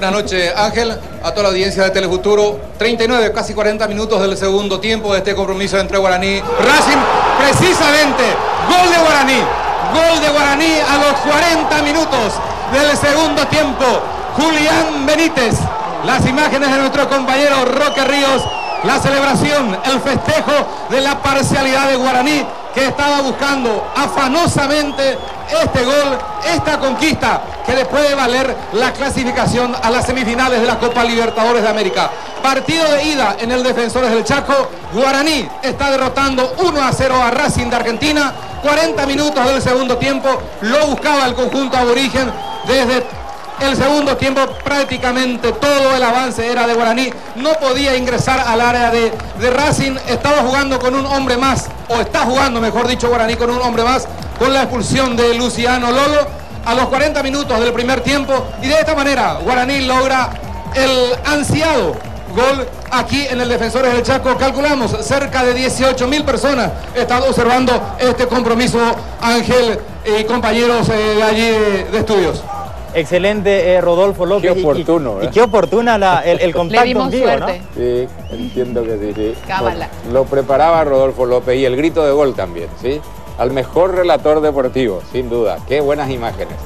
Buenas noches, Ángel, a toda la audiencia de Telefuturo. 39, casi 40 minutos del segundo tiempo de este compromiso entre Guaraní Racing. Precisamente, gol de Guaraní. Gol de Guaraní a los 40 minutos del segundo tiempo. Julián Benítez. Las imágenes de nuestro compañero Roque Ríos. La celebración, el festejo de la parcialidad de Guaraní que estaba buscando afanosamente este gol, esta conquista que le puede valer la clasificación a las semifinales de la Copa Libertadores de América. Partido de ida en el Defensores del Chaco. Guaraní está derrotando 1 a 0 a Racing de Argentina. 40 minutos del segundo tiempo. Lo buscaba el conjunto aborigen desde el segundo tiempo prácticamente todo el avance era de Guaraní. No podía ingresar al área de, de, Racing. Estaba jugando con un hombre más, o está jugando, mejor dicho, Guaraní con un hombre más, con la expulsión de Luciano Lolo a los 40 minutos del primer tiempo. Y de esta manera Guaraní logra el ansiado gol aquí en el Defensores del Chaco. Calculamos, cerca de 18 mil personas están observando este compromiso, Ángel y compañeros eh, de allí de, de estudios. Excelente, eh, Rodolfo López. Qué oportuno, y, y, ¿eh? y qué oportuna la, el, el, contacto Le dimos en vivo, suerte. Sí, entiendo que sí, sí. Cábala. Lo preparaba Rodolfo López y el grito de gol también, ¿sí? Al mejor relator deportivo, sin duda. Qué buenas imágenes.